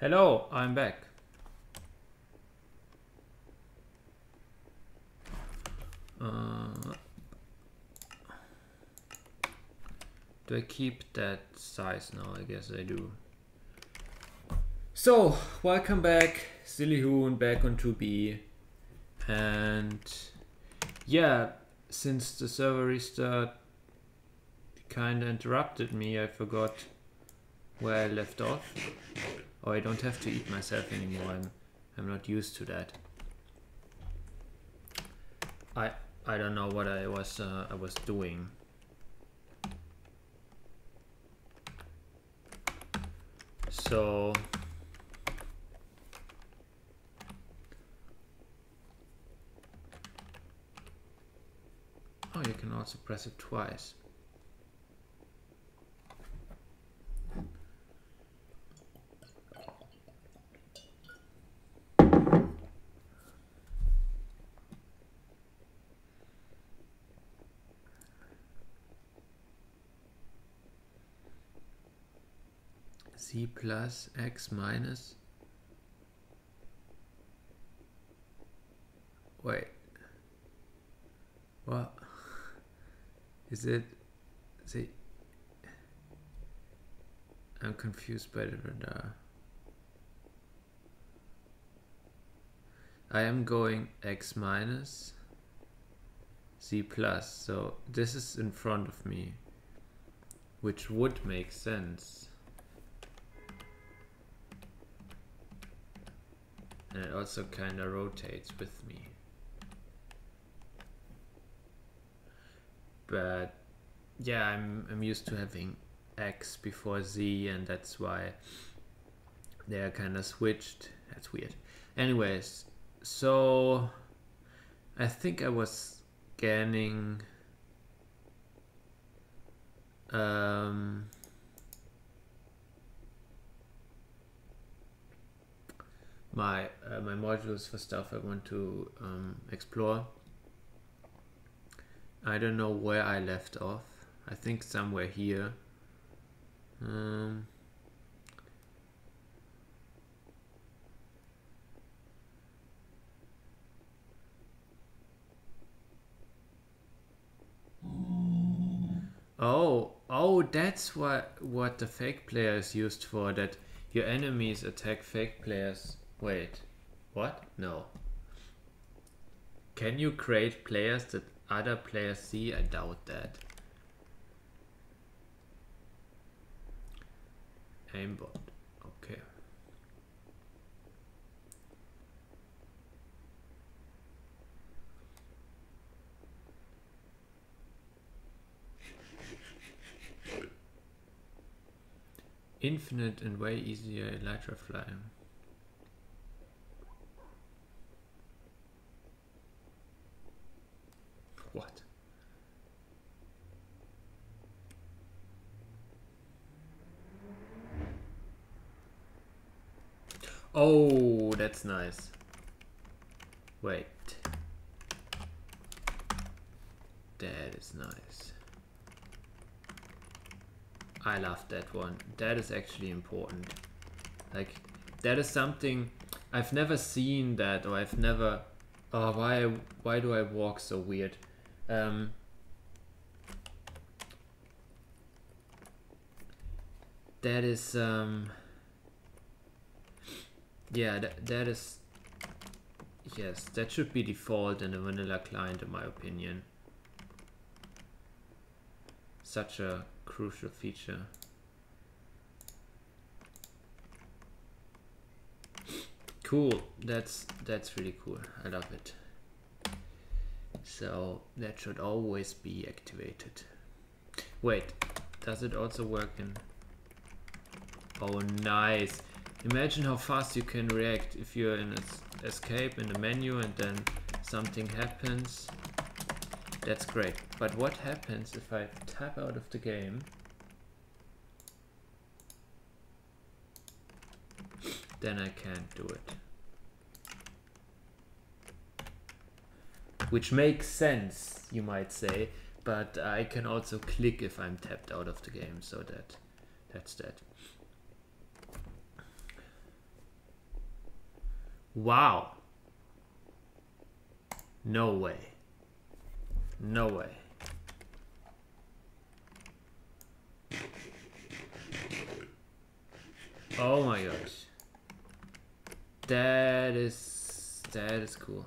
Hello, I'm back. Uh, do I keep that size now? I guess I do. So, welcome back, ZillyHuhn, back on 2B. And yeah, since the server restart kinda interrupted me, I forgot where I left off. Oh, I don't have to eat myself anymore. I'm, I'm not used to that. I I don't know what I was uh, I was doing. So Oh, you can also press it twice. z plus x minus wait what is it see I'm confused by the radar I am going x minus z plus so this is in front of me which would make sense and it also kind of rotates with me. But yeah, I'm, I'm used to having X before Z and that's why they're kind of switched. That's weird. Anyways, so I think I was scanning um, my uh, my modules for stuff I want to um, explore. I don't know where I left off. I think somewhere here. Um, Oh, oh, that's what what the fake player is used for. That your enemies attack fake players Wait, what? No. Can you create players that other players see? I doubt that. Aimbot. Okay. Infinite and way easier elytra flying. What? Oh, that's nice. Wait. That is nice. I love that one. That is actually important. Like, that is something I've never seen that or I've never... Oh, why, why do I walk so weird? Um, that is um, yeah that, that is yes that should be default in a vanilla client in my opinion. Such a crucial feature. Cool. That's that's really cool. I love it so that should always be activated. Wait, does it also work in... Oh, nice. Imagine how fast you can react if you're in escape in the menu and then something happens. That's great. But what happens if I tap out of the game? Then I can't do it. Which makes sense, you might say, but I can also click if I'm tapped out of the game, so that that's that. Wow. No way. No way. Oh my gosh. That is that is cool.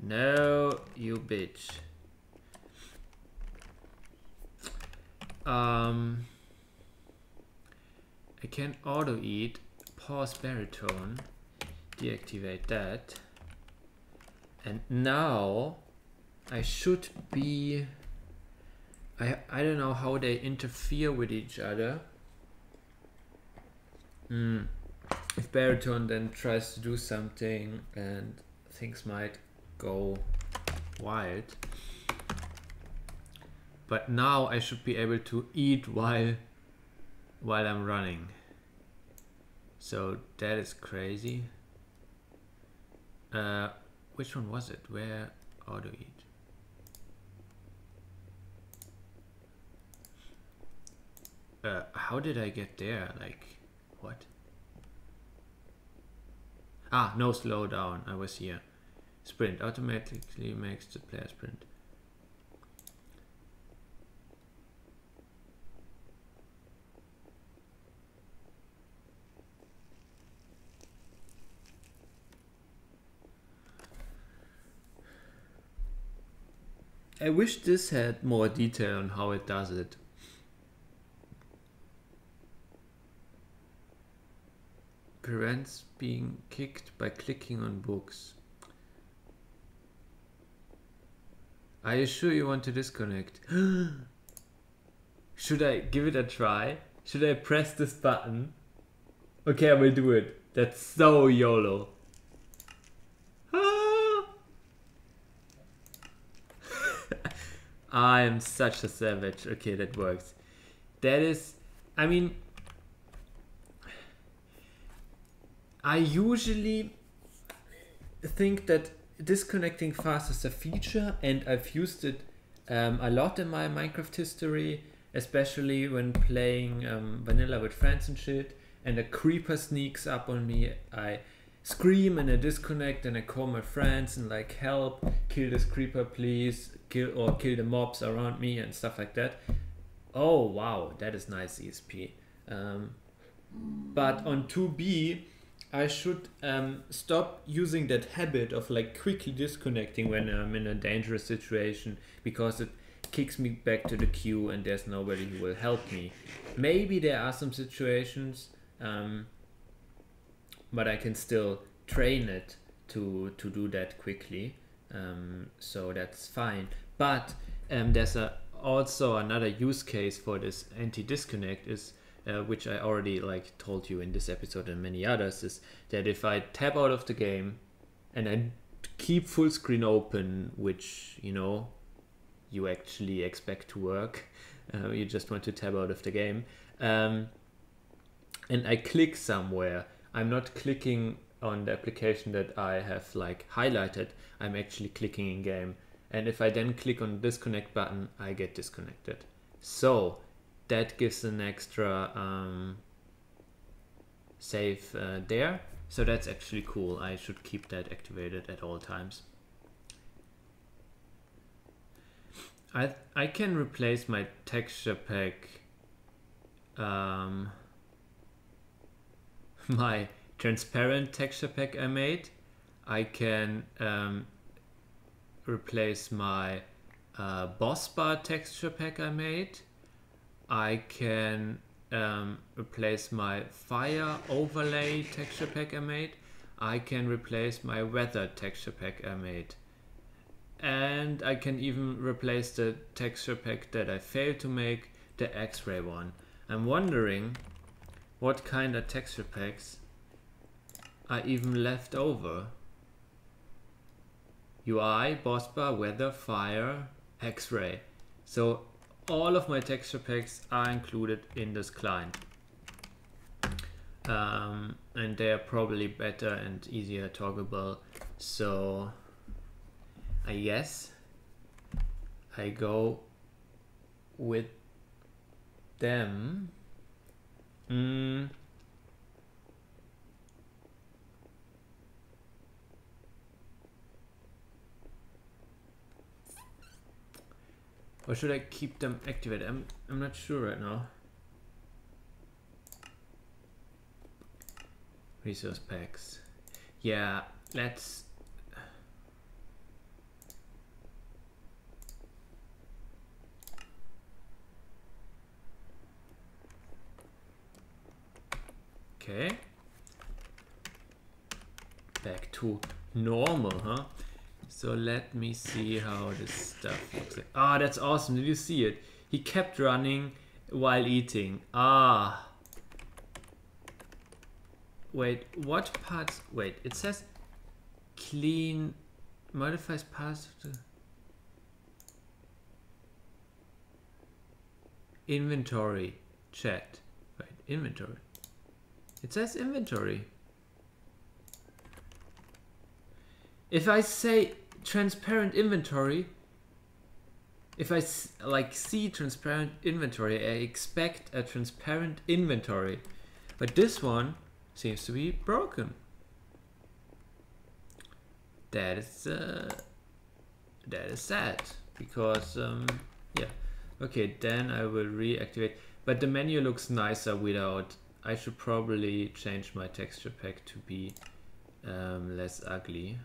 No, you bitch. Um I can auto eat, pause baritone, deactivate that. And now I should be I I don't know how they interfere with each other. Mm. If baritone then tries to do something and things might go wild. But now I should be able to eat while while I'm running. So that is crazy. Uh, which one was it? Where auto eat? Uh, how did I get there? Like, what? Ah, no slowdown. I was here. Sprint automatically makes the player sprint. I wish this had more detail on how it does it. Prevents being kicked by clicking on books. Are you sure you want to disconnect? Should I give it a try? Should I press this button? Okay, I will do it. That's so YOLO. Ah! I am such a savage. Okay, that works. That is, I mean, I usually think that disconnecting fast is a feature, and I've used it um, a lot in my Minecraft history, especially when playing um, vanilla with friends and shit. And a creeper sneaks up on me. I scream and I disconnect and I call my friends and like help, kill this creeper please, kill or kill the mobs around me and stuff like that. Oh wow, that is nice ESP. Um, but on 2B, I should um, stop using that habit of like quickly disconnecting when I'm in a dangerous situation because it kicks me back to the queue and there's nobody who will help me. Maybe there are some situations um, but I can still train it to to do that quickly. Um, so that's fine. But um, there's a also another use case for this anti-disconnect is uh, which I already like told you in this episode and many others is that if I tap out of the game and I keep full screen open, which you know you actually expect to work, uh, you just want to tab out of the game, um, and I click somewhere I'm not clicking on the application that I have like highlighted. I'm actually clicking in game. And if I then click on disconnect button, I get disconnected. So that gives an extra um, save uh, there. So that's actually cool. I should keep that activated at all times. I I can replace my texture pack um, my transparent texture pack I made, I can um, replace my uh, boss bar texture pack I made. I can um, replace my fire overlay texture pack I made. I can replace my weather texture pack I made. And I can even replace the texture pack that I failed to make, the X-ray one. I'm wondering what kind of texture packs are even left over? UI, boss bar, weather, fire, X-ray. So all of my texture packs are included in this client. Um, and they are probably better and easier toggleable. So I guess I go with them Mm. Or should I keep them activated? I'm, I'm not sure right now. Resource packs. Yeah, let's... Okay. Back to normal, huh? So let me see how this stuff looks like. Ah, that's awesome. Did you see it? He kept running while eating. Ah. Wait, what parts? Wait, it says clean modifies parts of the inventory chat. Right, inventory. It says inventory. If I say transparent inventory, if I like see transparent inventory, I expect a transparent inventory. But this one seems to be broken. That is uh, that is sad because um, yeah. Okay, then I will reactivate. But the menu looks nicer without. I should probably change my texture pack to be um, less ugly.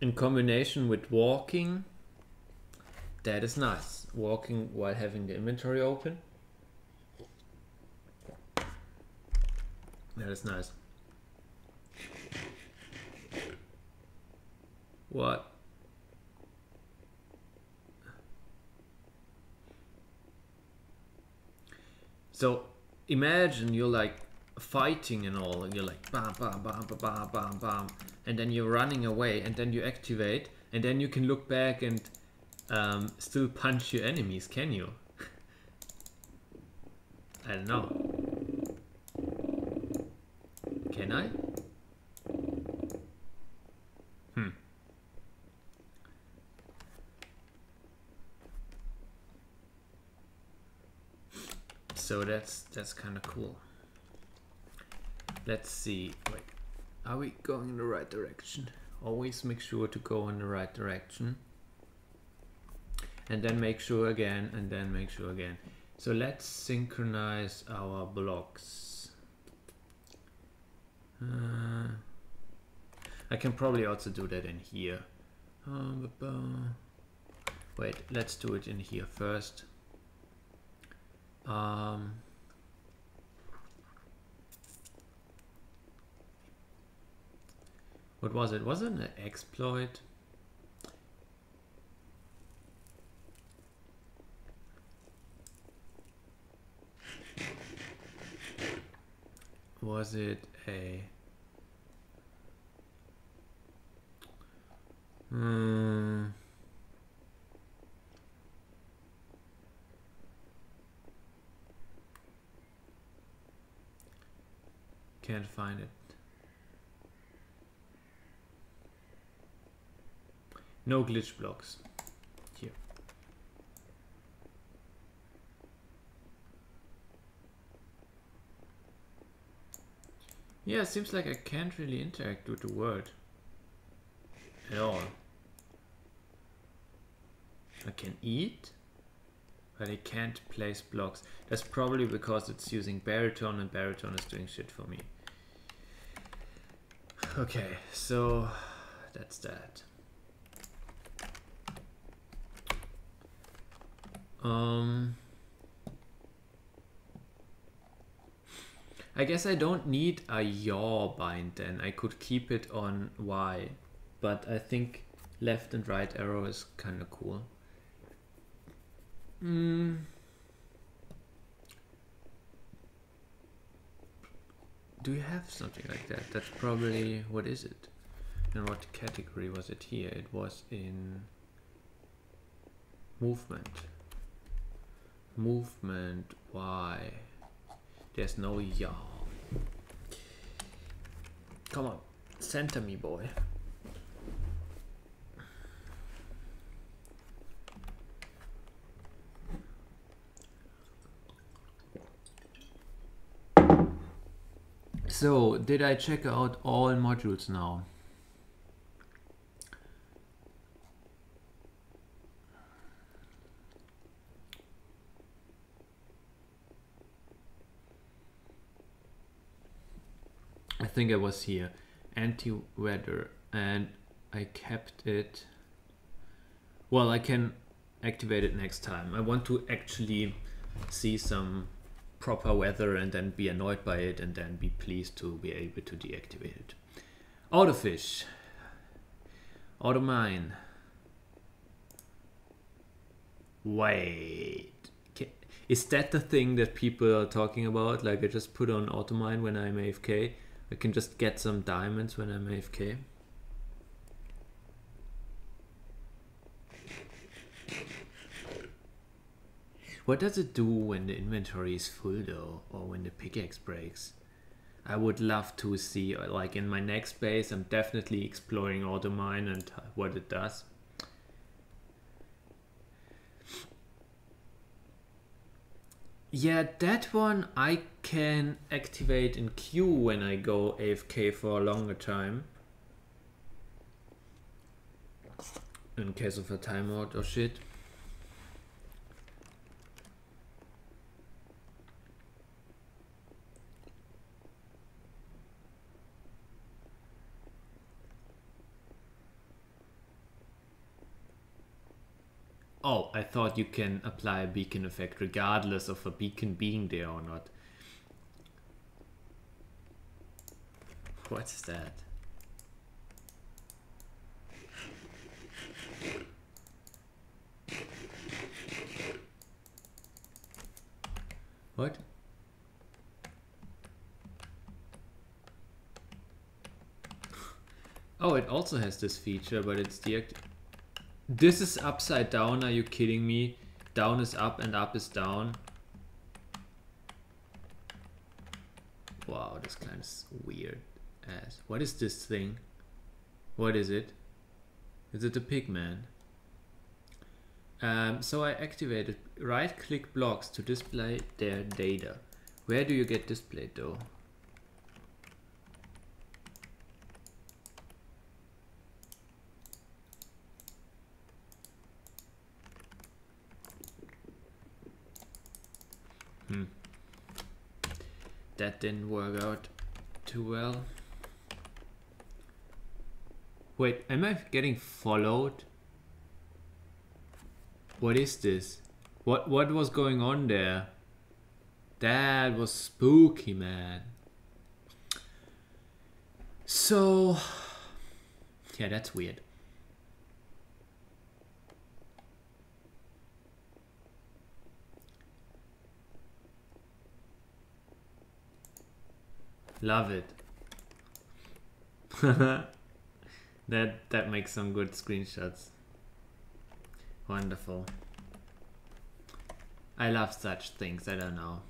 In combination with walking that is nice. Walking while having the inventory open. That is nice. What? So imagine you're like fighting and all you're like bam bam bam bam bam bam bam. And then you're running away and then you activate and then you can look back and um, still punch your enemies can you? I don't know. Can I? Hmm. So that's that's kind of cool Let's see. Wait, are we going in the right direction? Always make sure to go in the right direction. And then make sure again, and then make sure again. So let's synchronize our blocks. Uh, I can probably also do that in here. Wait, let's do it in here first. Um, What was it? Was it an exploit? Was it a... Hmm... Can't find it. No glitch blocks here. Yeah, it seems like I can't really interact with the world at all. I can eat, but I can't place blocks. That's probably because it's using baritone and baritone is doing shit for me. Okay, so that's that. Um, I guess I don't need a yaw bind then. I could keep it on Y, but I think left and right arrow is kind of cool. Mm. Do you have something like that? That's probably, what is it? And what category was it here? It was in movement movement why? There's no yaw come on center me boy. So, did I check out all modules now? I think I was here. Anti-weather and I kept it. Well I can activate it next time. I want to actually see some proper weather and then be annoyed by it and then be pleased to be able to deactivate it. Autofish. Auto mine wait is that the thing that people are talking about? Like I just put on auto mine when I'm AFK I can just get some diamonds when I'm AFK. What does it do when the inventory is full though, or when the pickaxe breaks? I would love to see, uh, like in my next base, I'm definitely exploring auto mine and what it does. Yeah, that one I can activate in queue when I go AFK for a longer time. In case of a timeout or shit. Oh, I thought you can apply a beacon effect regardless of a beacon being there or not. What's that? What? Oh, it also has this feature, but it's deactivated. This is upside down, are you kidding me? Down is up and up is down. Wow, this kind of weird ass. What is this thing? What is it? Is it a pigman? Um, so I activated right click blocks to display their data. Where do you get displayed though? That didn't work out too well. Wait, am I getting followed? What is this? What what was going on there? That was spooky, man. So, yeah, that's weird. Love it. that that makes some good screenshots. Wonderful. I love such things, I don't know.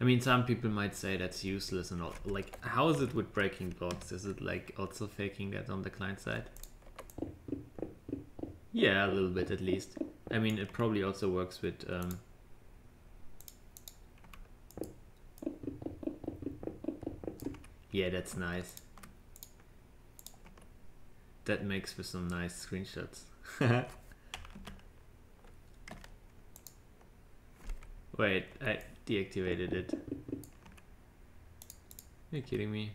I mean, some people might say that's useless and all. Like, how is it with breaking blocks? Is it like also faking that on the client side? Yeah, a little bit at least. I mean, it probably also works with um, Yeah, that's nice. That makes for some nice screenshots. Wait, I deactivated it. Are you kidding me?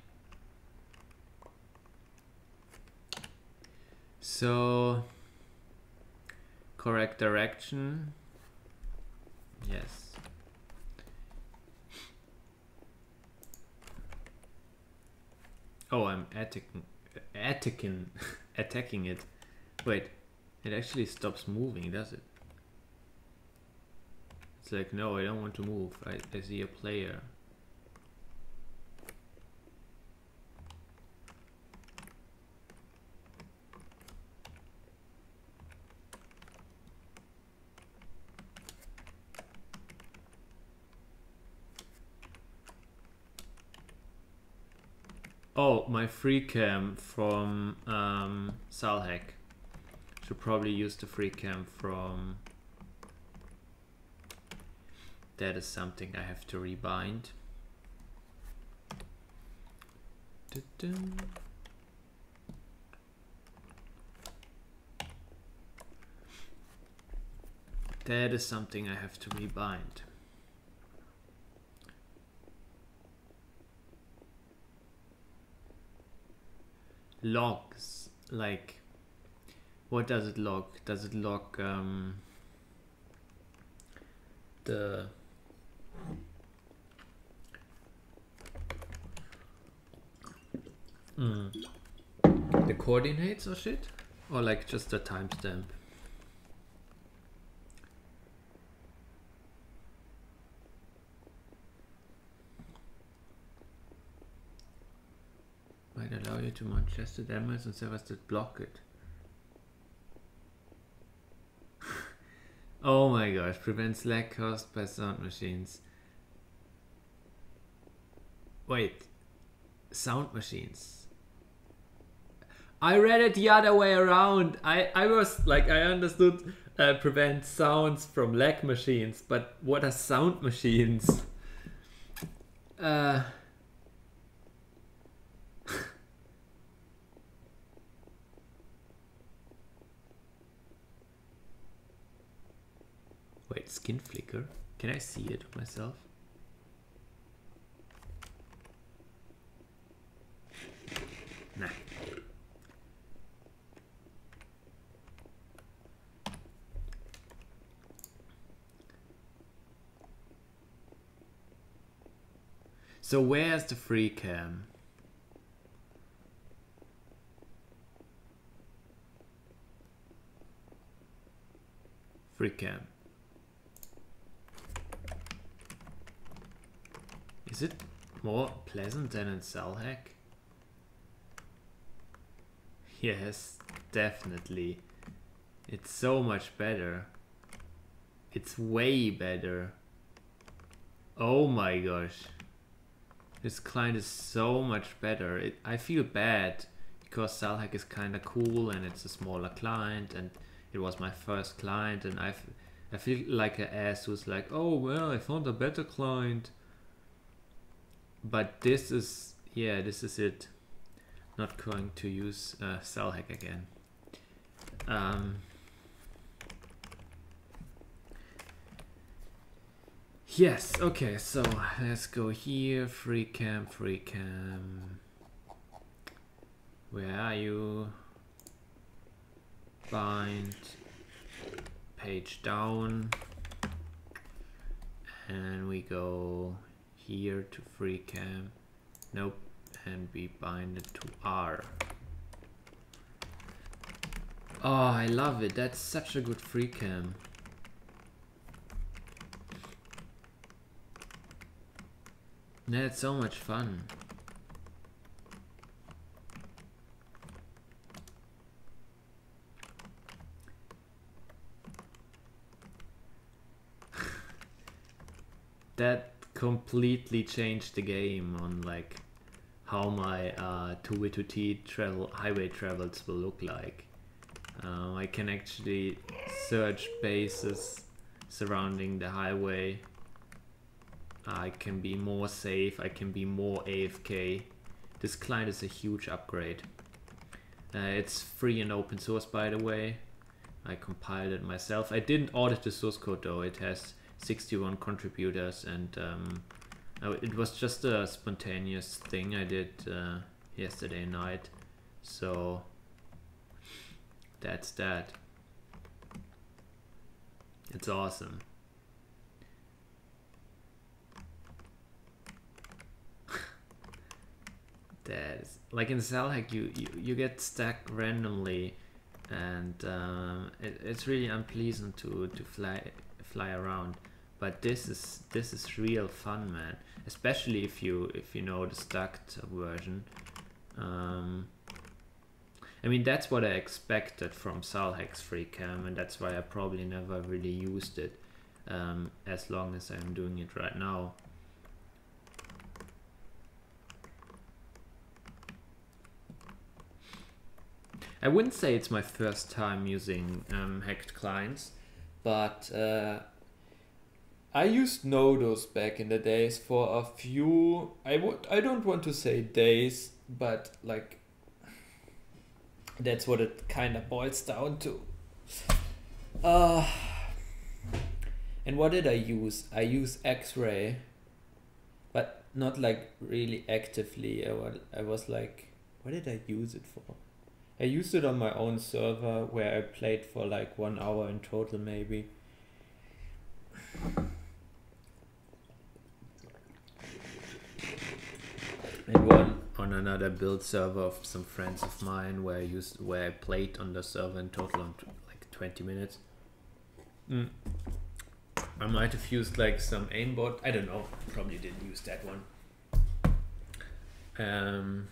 So, correct direction. Yes. Oh, I'm attacking, attacking, attacking it. Wait, it actually stops moving, does it? It's like, no, I don't want to move. I, I see a player. Oh, my free cam from um, Salhack. Should probably use the free cam from... That is something I have to rebind. -dun. That is something I have to rebind. Logs, like, what does it log? Does it log um, the mm, the coordinates or shit, or like just a timestamp? To Manchester demos and that block it. oh my gosh, prevents lag caused by sound machines. Wait, sound machines. I read it the other way around. I, I was like, I understood uh, prevent sounds from lag machines, but what are sound machines? Uh, Wait, skin flicker? Can I see it myself? Nah. So where's the free cam? Free cam. Is it more pleasant than in SalHack? Yes, definitely. It's so much better. It's way better. Oh my gosh. This client is so much better. It, I feel bad because SalHack is kind of cool and it's a smaller client and it was my first client and I, I feel like an ass who's like, oh well, I found a better client but this is yeah this is it. Not going to use uh, SalHack again. Um, yes okay so let's go here. Free cam free cam. Where are you? Bind page down. And we go here to free cam. Nope. And we bind it to R. Oh I love it. That's such a good free cam. That's so much fun. That completely changed the game on like how my uh, 2b2t travel highway travels will look like. Uh, I can actually search bases surrounding the highway. I can be more safe, I can be more AFK. This client is a huge upgrade. Uh, it's free and open source by the way. I compiled it myself. I didn't audit the source code though, it has 61 contributors and um, it was just a spontaneous thing I did uh, yesterday night. So that's that. It's awesome. That's like in SalHack you, you, you get stuck randomly and um, it, it's really unpleasant to, to fly fly around. But this is this is real fun man. Especially if you if you know the stacked version. Um, I mean that's what I expected from SalHack's free cam and that's why I probably never really used it um, as long as I'm doing it right now. I wouldn't say it's my first time using um, hacked clients but uh, I used Nodus back in the days for a few I would I don't want to say days but like that's what it kind of boils down to. Uh, and what did I use? I use X-ray, but not like really actively. I was, I was like, what did I use it for? I used it on my own server where I played for like one hour in total, maybe. And one on another build server of some friends of mine where I used where I played on the server in total on like 20 minutes. Mm. I might have used like some aimbot. I don't know. Probably didn't use that one. Um,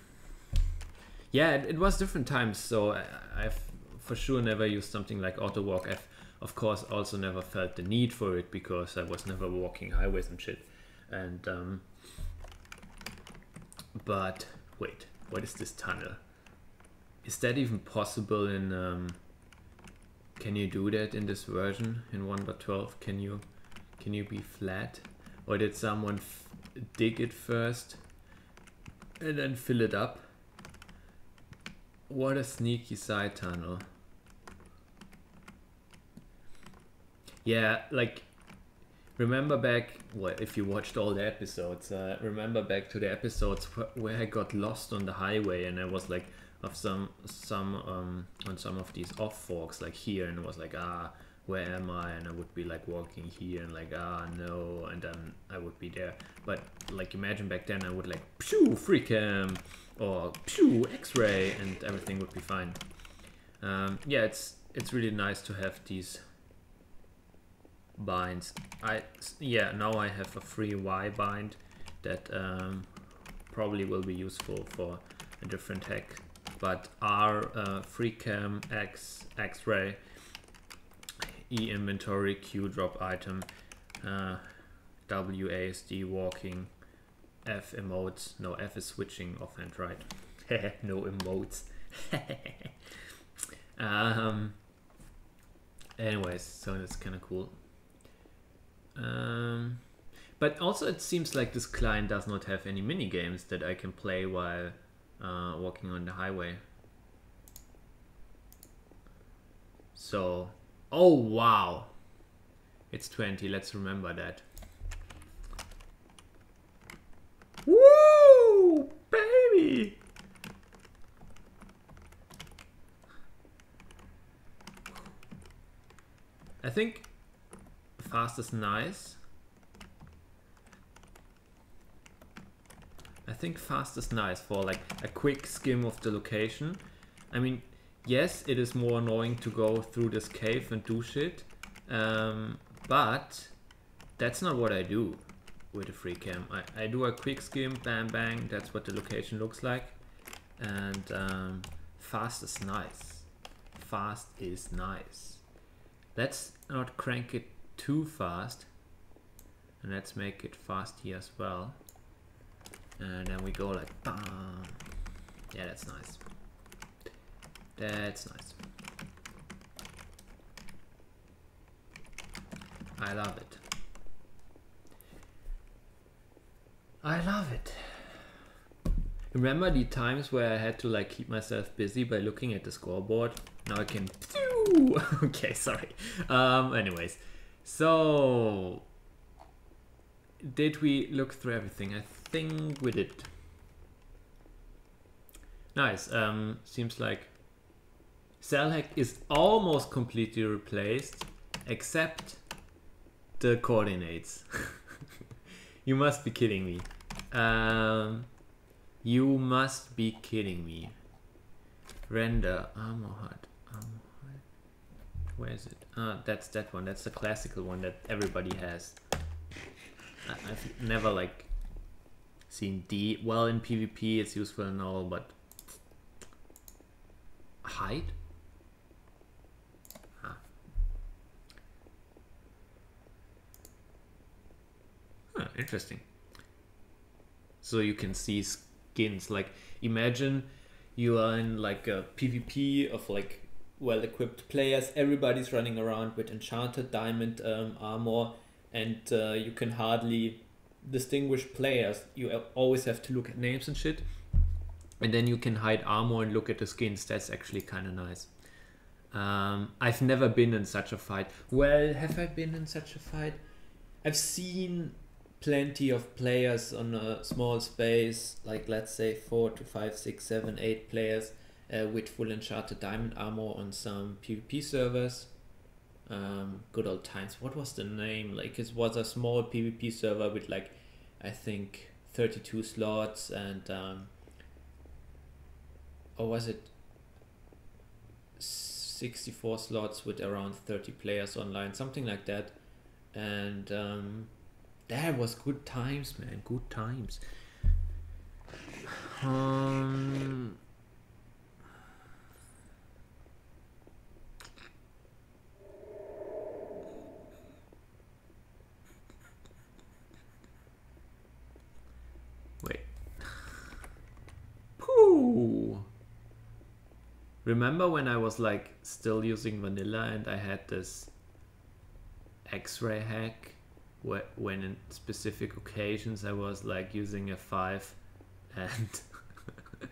yeah, it, it was different times. So I, I've for sure never used something like auto walk. I've of course also never felt the need for it because I was never walking highways and shit. And um, but wait, what is this tunnel? Is that even possible in? Um, can you do that in this version in 1.12? Can you can you be flat, or did someone dig it first and then fill it up? What a sneaky side tunnel. Yeah, like remember back well, if you watched all the episodes uh, remember back to the episodes wh- where i got lost on the highway and i was like of some some um on some of these off forks like here and was like ah where am i? And i would be like walking here and like ah no and then i would be there. But like imagine back then i would like pew free cam or pew x-ray and everything would be fine. Um, yeah it's it's really nice to have these binds. I yeah now I have a free Y bind that um, probably will be useful for a different hack. But R uh, FreeCam X X-ray E inventory Q drop item uh, WASD walking F emotes. No F is switching offhand right? No emotes. Um anyways so that's kind of cool. Um, but also it seems like this client does not have any mini games that I can play while uh, walking on the highway. So, oh wow, it's 20, let's remember that. Woo, baby! I think fast is nice. I think fast is nice for like a quick skim of the location. I mean, yes, it is more annoying to go through this cave and do shit, um, but that's not what I do with a free cam. I, I do a quick skim, bam bang, that's what the location looks like. And um, fast is nice. Fast is nice. Let's not crank it too fast. And let's make it fast here as well. And then we go like bam. Yeah, that's nice. That's nice. I love it. I love it. Remember the times where I had to like keep myself busy by looking at the scoreboard? Now I can. okay, sorry. Um, anyways. So, did we look through everything? I think we did. Nice. Um, seems like SalHack is almost completely replaced, except the coordinates. you must be kidding me. Um, you must be kidding me. Render armor HUD. Armor where is it? Ah, that's that one. That's the classical one that everybody has. I've never like seen D. Well, in PvP it's useful and all, but hide. Interesting. So you can see skins. Like imagine you are in like a PvP of like well equipped players. Everybody's running around with enchanted diamond um, armor, and uh, you can hardly distinguish players. You always have to look at names and shit. and then you can hide armor and look at the skins. That's actually kind of nice. Um, I've never been in such a fight. Well, have I been in such a fight? I've seen plenty of players on a small space, like let's say four to five, six, seven, eight players uh, with full enchanted diamond armor on some PvP servers. Um, good old times. What was the name? Like it was a small PvP server with like, I think, 32 slots and um, or was it 64 slots with around 30 players online, something like that. And um, that was good times, man. Good times. Um, wait. Pooh. Remember when I was like still using vanilla and I had this X-ray hack when in specific occasions I was like using a 5 and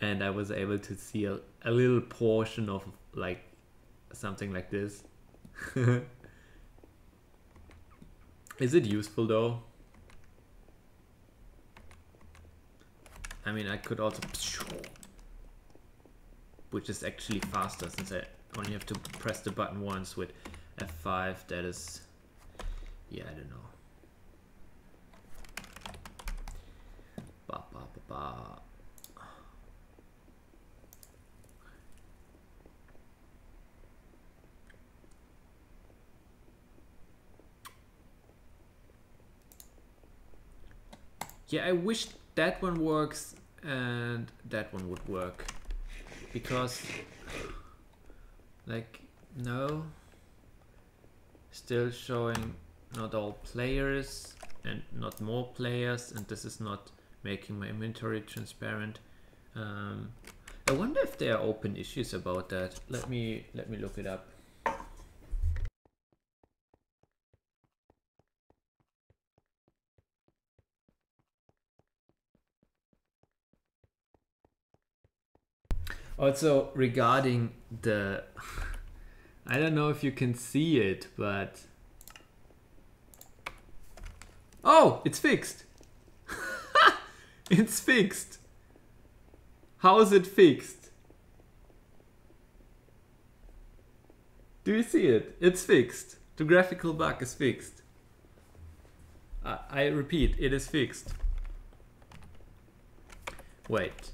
and I was able to see a, a little portion of like something like this. Is it useful though? I mean I could also which is actually faster since I only have to press the button once with F5 that is yeah I don't know. Ba, ba, ba, ba. Yeah, I wish that one works and that one would work. Because like no. Still showing not all players and not more players and this is not making my inventory transparent. Um, I wonder if there are open issues about that. Let me let me look it up. Also regarding the, I don't know if you can see it, but oh, it's fixed. it's fixed. How is it fixed? Do you see it? It's fixed. The graphical bug is fixed. I, I repeat, it is fixed. Wait.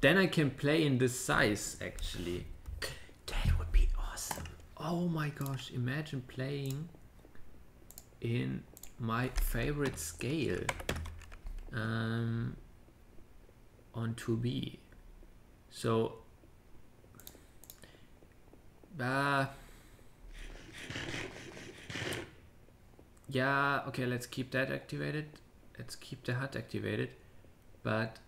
Then I can play in this size actually. That would be awesome. Oh my gosh, imagine playing in my favorite scale um, on 2B. So, uh, yeah, okay, let's keep that activated. Let's keep the HUD activated. But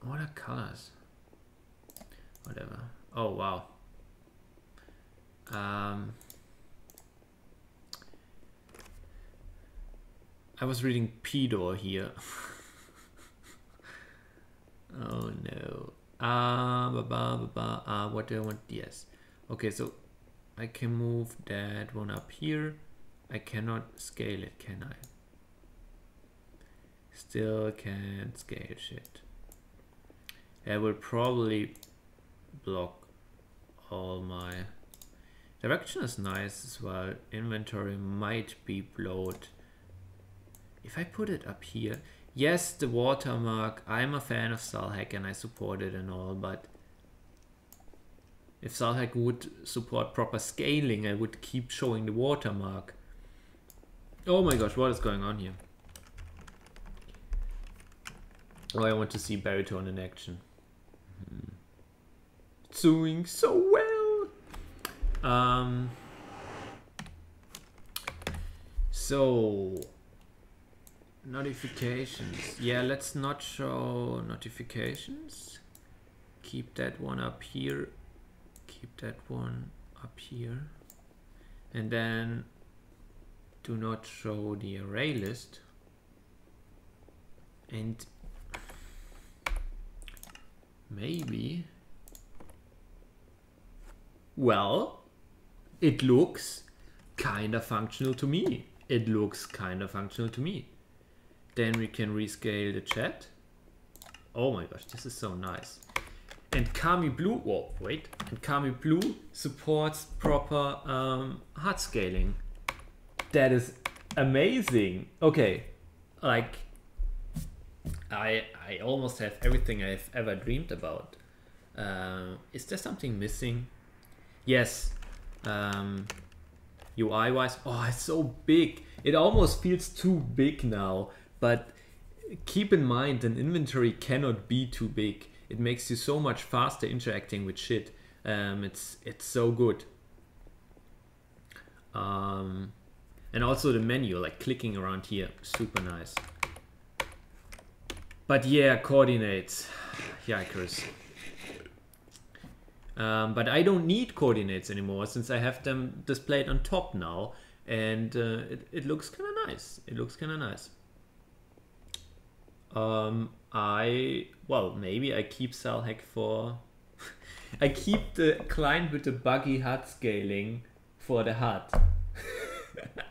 what are colors? Whatever. Oh, wow. Um, I was reading Pedor here. oh no. Ah, ba, ba, ba, ba. Uh, what do I want? Yes. Okay, so I can move that one up here. I cannot scale it, can I? Still can't scale shit. I will probably block all my direction is nice as well inventory might be bloat if I put it up here yes the watermark I'm a fan of SalHack and I support it and all but if SalHack would support proper scaling I would keep showing the watermark. Oh my gosh what is going on here? Oh I want to see baritone in action. Doing so well. Um, so notifications. Yeah, let's not show notifications. Keep that one up here. Keep that one up here. And then do not show the array list. And maybe. Well, it looks kind of functional to me. It looks kind of functional to me. Then we can rescale the chat. Oh my gosh, this is so nice. And Kami Blue, whoa, wait, and Kami Blue supports proper um, HUD scaling. That is amazing. Okay, like I I almost have everything I've ever dreamed about. Uh, is there something missing? Yes. Um, UI wise, oh, it's so big. It almost feels too big now. But keep in mind, an inventory cannot be too big. It makes you so much faster interacting with shit. Um, it's it's so good. Um, and also the menu, like clicking around here, super nice. But yeah, coordinates. Yikers. Um, but I don't need coordinates anymore since I have them displayed on top now. And uh, it, it looks kind of nice. It looks kind of nice. Um, I, well, maybe I keep SalHack for... I keep the client with the buggy HUD scaling for the HUD.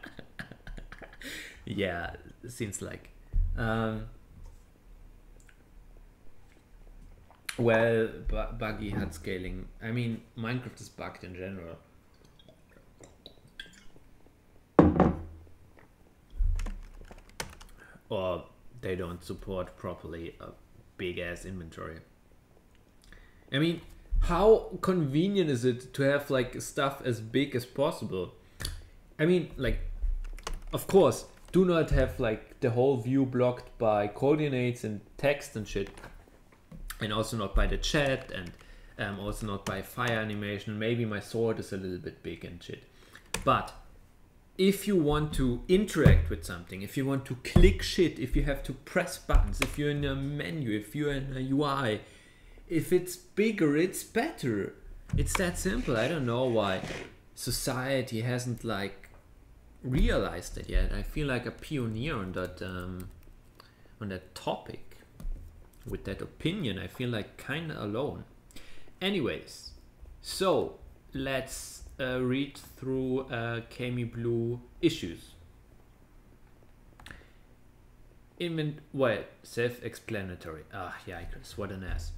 yeah, seems like. Um, well, bu buggy HUD scaling. I mean, Minecraft is bugged in general. Or they don't support properly a big ass inventory. I mean, how convenient is it to have like stuff as big as possible? I mean, like, of course, do not have like the whole view blocked by coordinates and text and shit, and also not by the chat and um, also not by fire animation. Maybe my sword is a little bit big and shit, but if you want to interact with something, if you want to click shit, if you have to press buttons, if you're in a menu, if you're in a UI, if it's bigger, it's better. It's that simple. I don't know why society hasn't like realized it yet. I feel like a pioneer on that um, on that topic. With that opinion, I feel like kind of alone. Anyways, so let's uh, read through uh, Kami Blue issues. Invent well, self-explanatory. Ah, yikers, what an ass.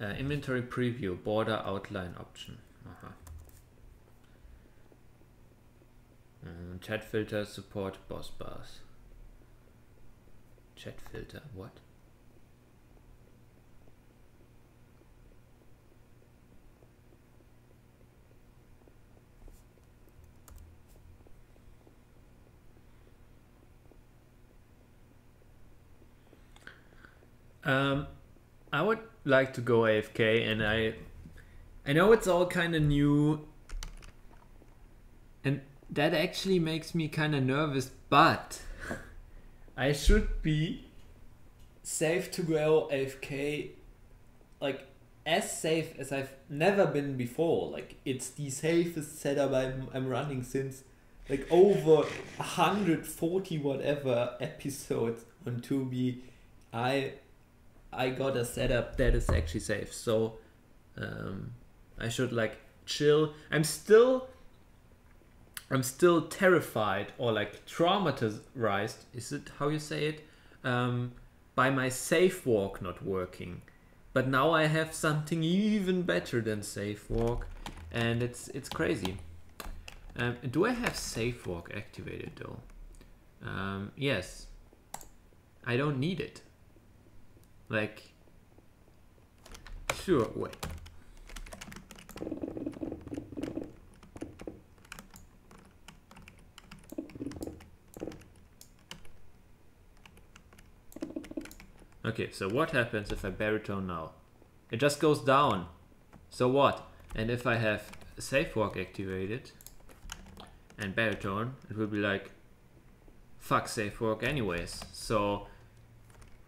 Uh, inventory preview, border outline option. Uh-huh. Um, chat filter support boss bars. Chat filter, what? Um, I would like to go AFK, and I, I know it's all kind of new, and that actually makes me kind of nervous. But I should be safe to go AFK, like as safe as I've never been before. Like it's the safest setup I'm, I'm running since like over 140 whatever episodes on 2B. I I got a setup that is actually safe. So um, I should like chill. I'm still I'm still terrified or like traumatized. Is it how you say it? Um, by my safe walk not working. But now I have something even better than safe walk, and it's it's crazy. Um, do I have safe walk activated though? Um, yes. I don't need it. Like, sure, way. Okay, so what happens if I baritone now? It just goes down. So what? And if I have safe walk activated and baritone, it will be like, fuck safe walk anyways. So,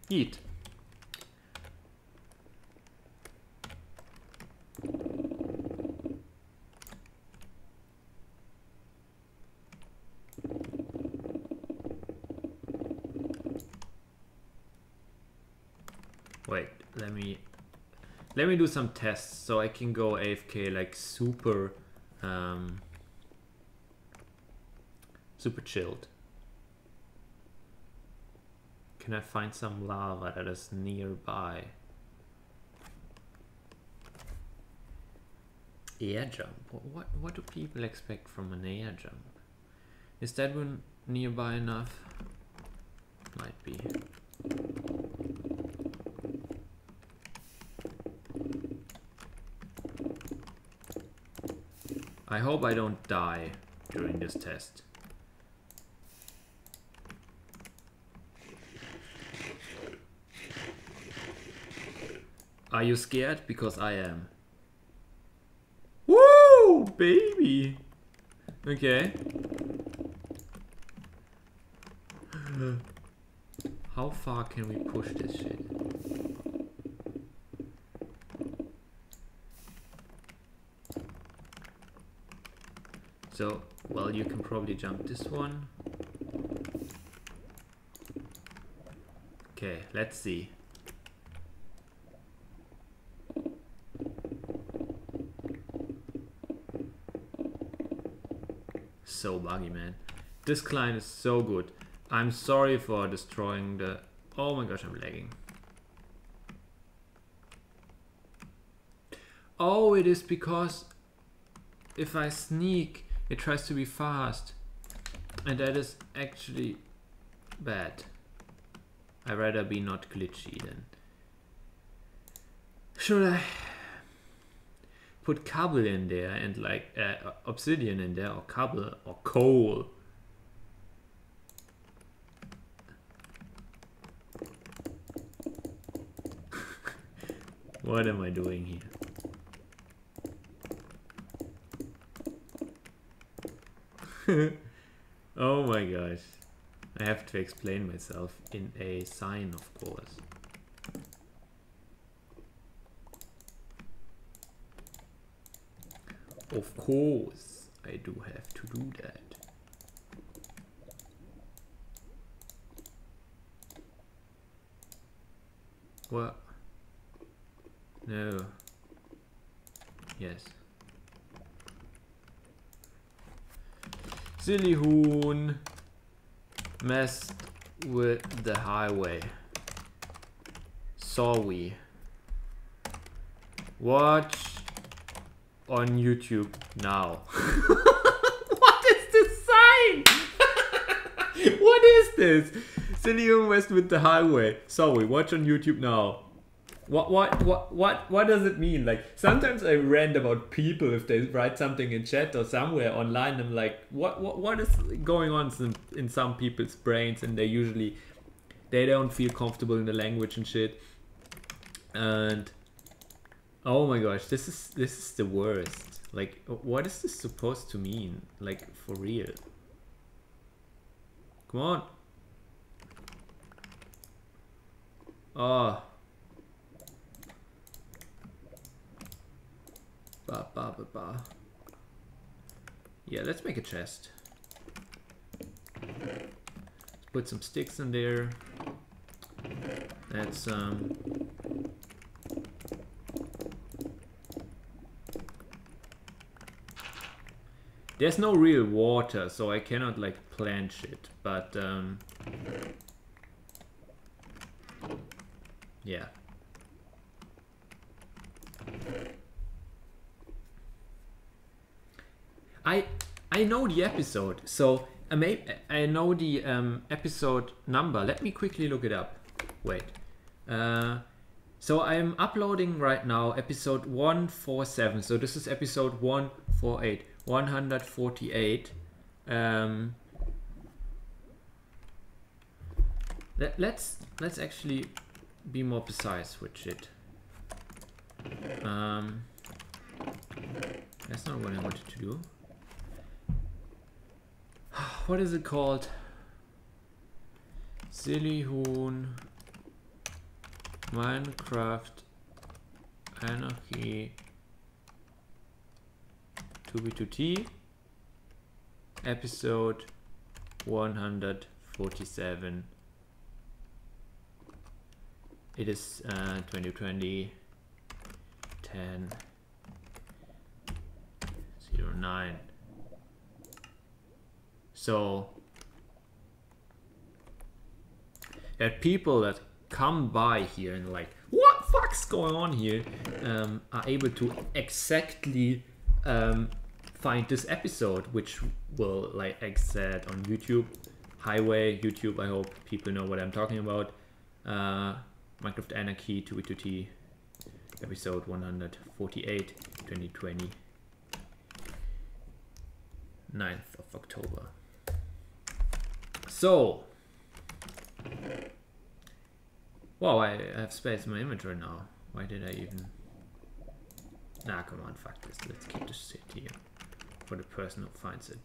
eat. let me do some tests so I can go AFK like super, um, super chilled. Can I find some lava that is nearby? Air jump. What what do people expect from an air jump? Is that one nearby enough? Might be. I hope I don't die during this test. Are you scared? Because I am. Woo, baby. Okay. How far can we push this shit? So, well, you can probably jump this one. Okay, let's see. So buggy, man. This client is so good. I'm sorry for destroying the... Oh my gosh, I'm lagging. Oh, it is because if I sneak, it tries to be fast. And that is actually bad. I'd rather be not glitchy then. Should I put cobble in there and like uh, obsidian in there or cobble or coal? what am I doing here? oh my gosh. I have to explain myself in a sign, of course. Of course, I do have to do that. What? No. Yes. ZillyHuhn messed with the highway. Saw we. Watch on YouTube now. what is this sign? what is this? ZillyHuhn messed with the highway. Saw we. Watch on YouTube now what what what what what does it mean? Like sometimes i rant about people if they write something in chat or somewhere online. I'm like what what, what is going on in, in some people's brains? And they usually they don't feel comfortable in the language and shit. And oh my gosh this is this is the worst. Like what is this supposed to mean? Like for real? Come on. Oh Ba, ba, ba, ba. Yeah, let's make a chest. Let's put some sticks in there. That's um There's no real water, so I cannot like plant shit, but um yeah. I I know the episode, so I may I know the um, episode number. Let me quickly look it up. Wait. Uh, so I'm uploading right now episode 147. So this is episode 148, 148. Um, let, let's let's actually be more precise with it. Um, that's not what I wanted to do. what is it called? Silly Minecraft. Anarchy. 2b2t episode 147 it is uh, 2020 10 zero nine. So that people that come by here and like what fuck's going on here? Um, are able to exactly um, find this episode which will like like said on youtube highway youtube i hope people know what i'm talking about. Uh, minecraft anarchy 2b2t episode 148 2020 9th of october so Wow, I have space in my inventory now. Why did I even... Nah, come on, fuck this. Let's keep the shit here. For the person who finds it.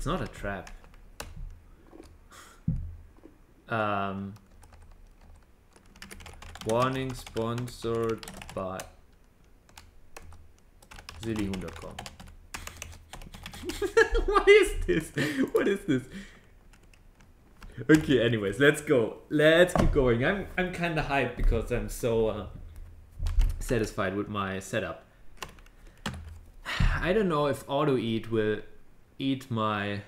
It's not a trap. Um, warning sponsored by Zillion.com. what is this? What is this? Okay, anyways, let's go. Let's keep going. I'm I'm kind of hyped because I'm so uh, satisfied with my setup. I don't know if auto eat will eat my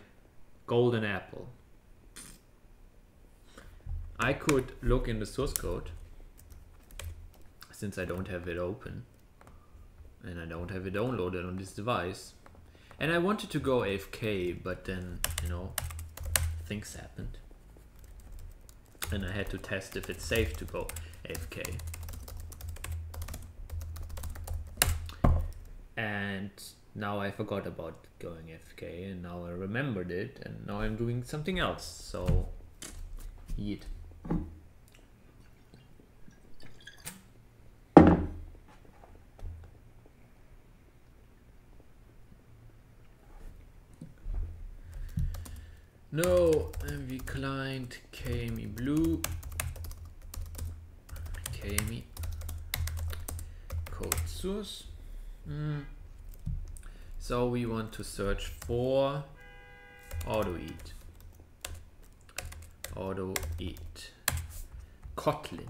golden apple. I could look in the source code since I don't have it open and I don't have it downloaded on this device. And I wanted to go AFK but then you know things happened. And I had to test if it's safe to go AFK and now I forgot about going FK and now I remembered it and now I'm doing something else so eat No MV client KME blue KME code source. Mm. So we want to search for auto eat. Auto eat. Kotlin.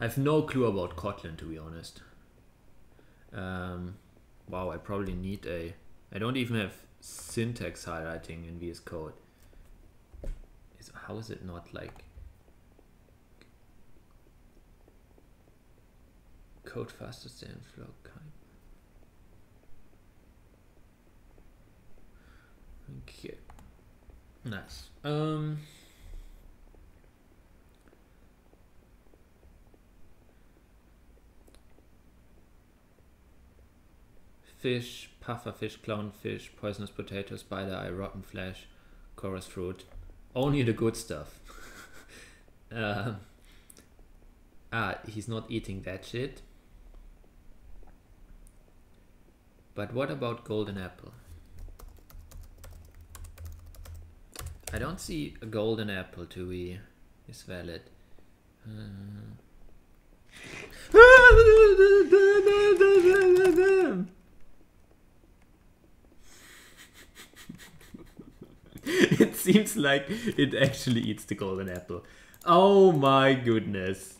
I have no clue about Kotlin to be honest. Um, wow, I probably need a. I don't even have syntax highlighting in VS Code is how is it not like code faster than flow kind okay nice um fish puffer fish poisonous potato spider eye rotten flesh chorus fruit only the good stuff. uh, ah, he's not eating that shit. But what about golden apple? I don't see a golden apple to be is valid. Uh. it seems like it actually eats the golden apple. Oh my goodness.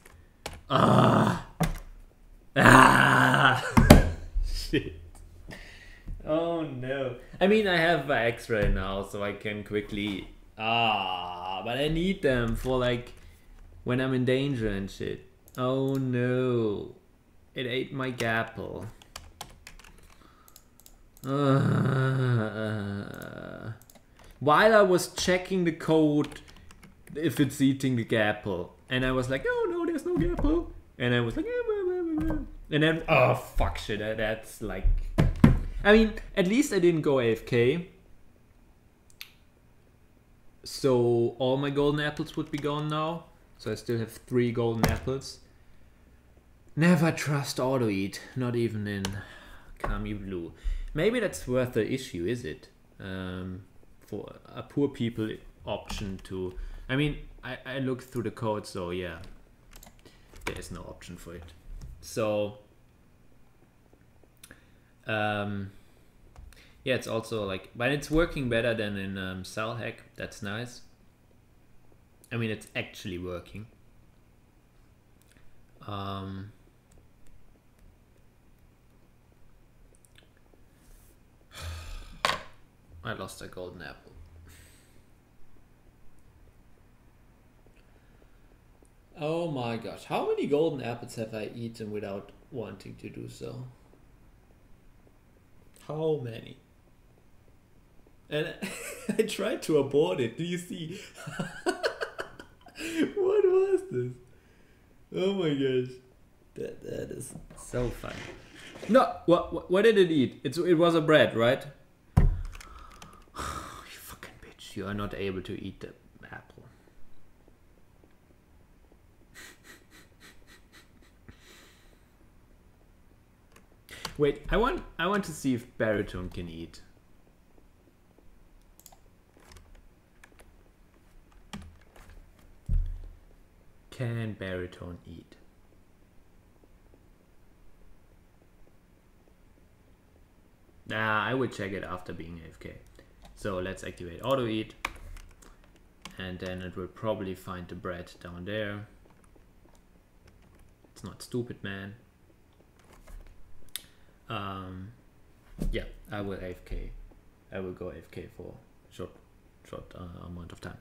Ah. Ah. Shit. Oh no. I mean, I have an X-ray now, so I can quickly. Ah, but I need them for like when I'm in danger and shit. Oh no. It ate my gapple. Uh, while I was checking the code if it's eating the gapple. And I was like, oh no, there's no gapple. And I was like, and then, oh fuck shit, that's like, I mean, at least I didn't go AFK. So all my golden apples would be gone now. So I still have three golden apples. Never trust auto eat, not even in Kami Blue. Maybe that's worth the issue, is it? Um, for a poor people option to. I mean, I, I looked through the code, so yeah. there is no option for it. So um, yeah, it's also like, but it's working better than in um, Hack. That's nice. I mean, it's actually working. Um, I lost a golden apple. Oh my gosh, how many golden apples have I eaten without wanting to do so? How many? And I tried to abort it. Do you see? what was this? Oh my gosh. That, that is so funny. No, what, what, what did it eat? It's, it was a bread, right? you fucking bitch. You are not able to eat the apple. Wait, I want I want to see if baritone can eat. Can baritone eat? Nah, I would check it after being AFK. So let's activate auto eat. And then it will probably find the bread down there. It's not stupid, man. Um, yeah, I will AFK. I will go AFK for short, short uh, amount of time.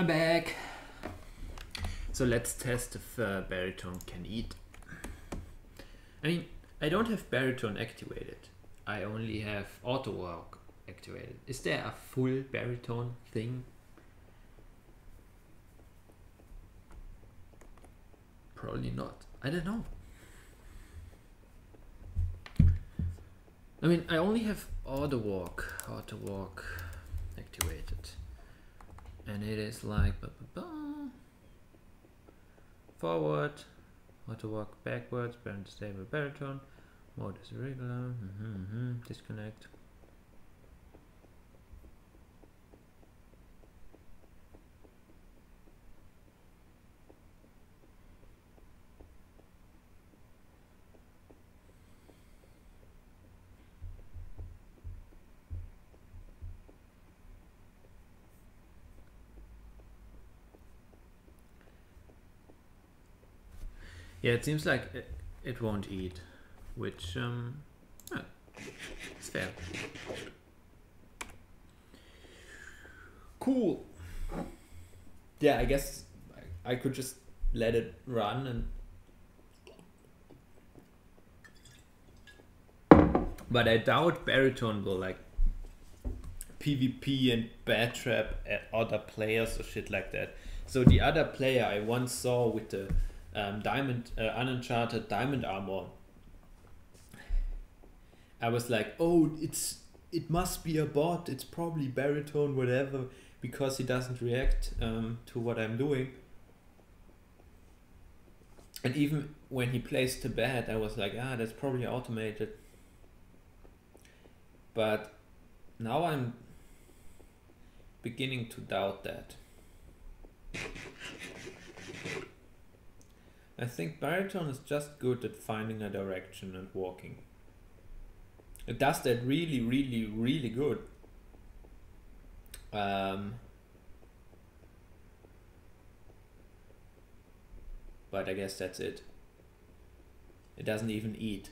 I'm back. So let's test if uh, baritone can eat. I mean, I don't have baritone activated. I only have auto walk activated. Is there a full baritone thing? Probably not. I don't know. I mean, I only have auto walk, auto walk activated. And it is like ba, ba, ba. forward, auto walk backwards, bend stable baritone, mode is regular, mhm, mhm, disconnect. Yeah, it seems like it, it won't eat, which um, yeah, it's fair. Cool. Yeah, I guess I, I could just let it run and. But I doubt Baritone will like PvP and bad trap at other players or shit like that. So the other player I once saw with the um, diamond uh, diamond armor. I was like oh it's it must be a bot. It's probably baritone whatever because he doesn't react um, to what i'm doing. And even when he placed the bet i was like ah that's probably automated. But now i'm beginning to doubt that I think baritone is just good at finding a direction and walking. It does that really, really, really good. Um, but I guess that's it. It doesn't even eat.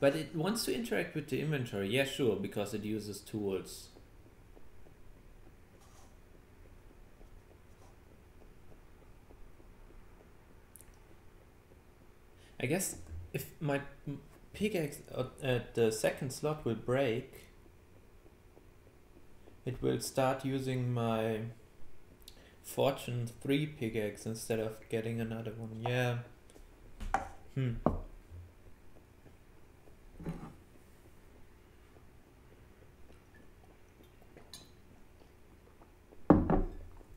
But it wants to interact with the inventory. Yeah, sure, because it uses tools. I guess if my pickaxe at the second slot will break, it will start using my fortune 3 pickaxe instead of getting another one. Yeah. Hmm.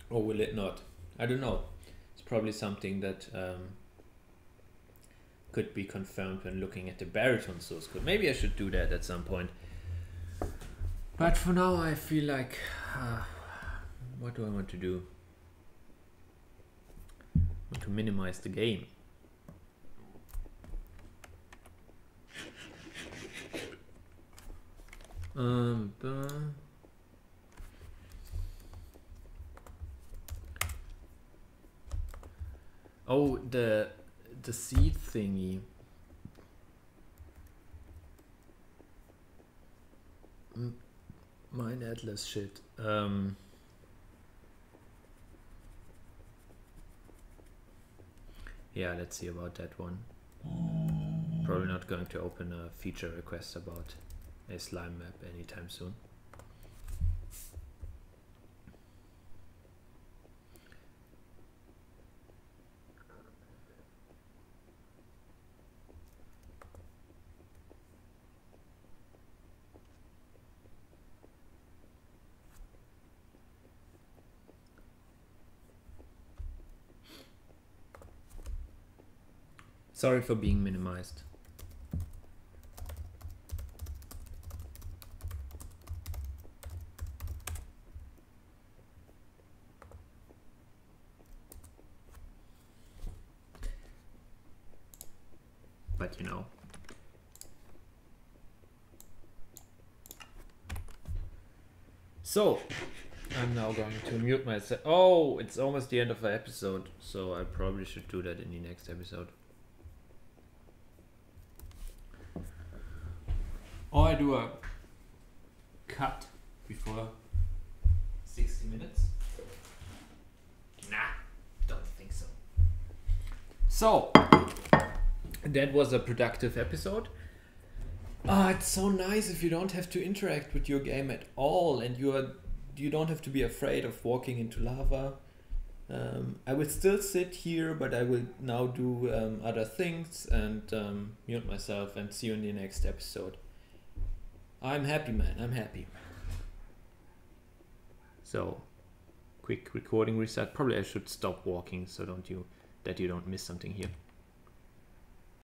Or will it not? I don't know. It's probably something that um, could be confirmed when looking at the baritone source code. Maybe I should do that at some point. But for now, I feel like, uh, what do I want to do? To minimize the game. Um, oh, the the seed thingy. Mine Atlas shit. Um, yeah, let's see about that one. Probably not going to open a feature request about a slime map anytime soon. Sorry for being minimized. But you know. So, I'm now going to mute myself. Oh, it's almost the end of the episode, so I probably should do that in the next episode. Or I do a cut before 60 minutes. Nah, don't think so. So, that was a productive episode. Ah, it's so nice if you don't have to interact with your game at all and you are you don't have to be afraid of walking into lava. Um, I will still sit here, but I will now do um, other things and um, mute myself and see you in the next episode. I'm happy, man. I'm happy. So, quick recording reset. Probably I should stop walking so don't you that you don't miss something here.